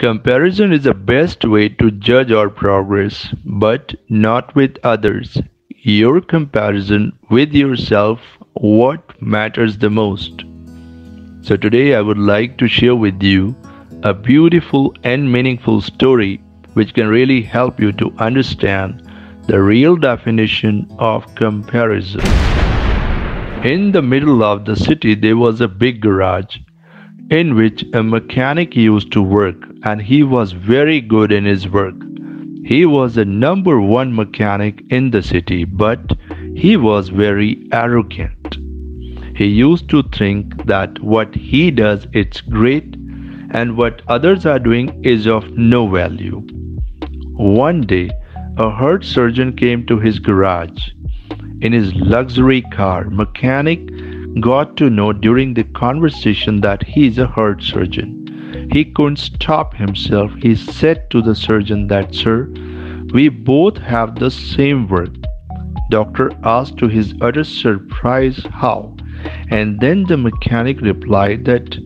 Comparison is the best way to judge our progress, but not with others. Your comparison with yourself what matters the most. So today I would like to share with you a beautiful and meaningful story which can really help you to understand the real definition of comparison. In the middle of the city there was a big garage in which a mechanic used to work and he was very good in his work. He was the number one mechanic in the city, but he was very arrogant. He used to think that what he does is great and what others are doing is of no value. One day, a heart surgeon came to his garage. In his luxury car, mechanic got to know during the conversation that he is a heart surgeon. He couldn't stop himself. He said to the surgeon that, Sir, we both have the same work. Doctor asked to his utter surprise how. And then the mechanic replied that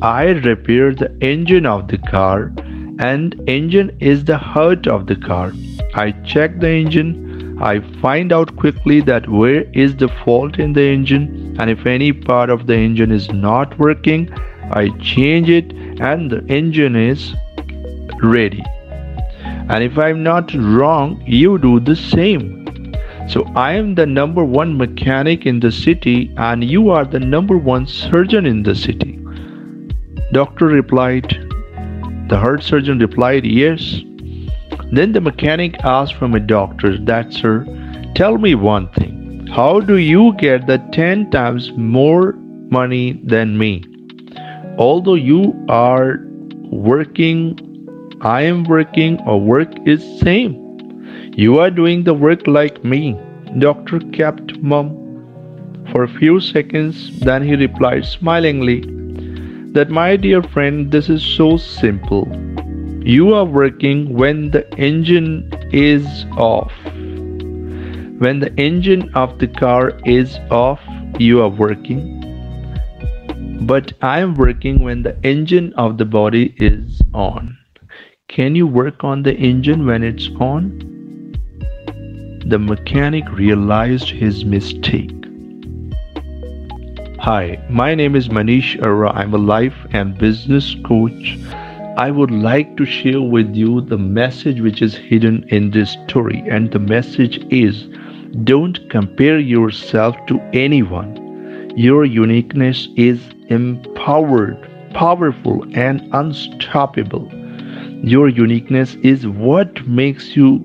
I repair the engine of the car and engine is the heart of the car. I check the engine I find out quickly that where is the fault in the engine and if any part of the engine is not working, I change it and the engine is ready. And if I'm not wrong, you do the same. So I am the number one mechanic in the city and you are the number one surgeon in the city. Doctor replied, the heart surgeon replied, yes. Then the mechanic asked from a doctor that, Sir, tell me one thing. How do you get the 10 times more money than me? Although you are working, I am working, or work is same. You are doing the work like me. Doctor kept mum for a few seconds, then he replied smilingly that my dear friend, this is so simple. You are working when the engine is off. When the engine of the car is off, you are working. But I am working when the engine of the body is on. Can you work on the engine when it's on? The mechanic realized his mistake. Hi, my name is Manish Arora. I'm a life and business coach I would like to share with you the message which is hidden in this story, and the message is don't compare yourself to anyone. Your uniqueness is empowered, powerful, and unstoppable. Your uniqueness is what makes you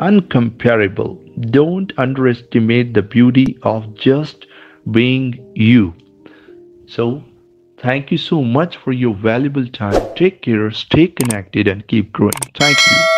uncomparable. Don't underestimate the beauty of just being you. So, Thank you so much for your valuable time. Take care, stay connected, and keep growing. Thank you.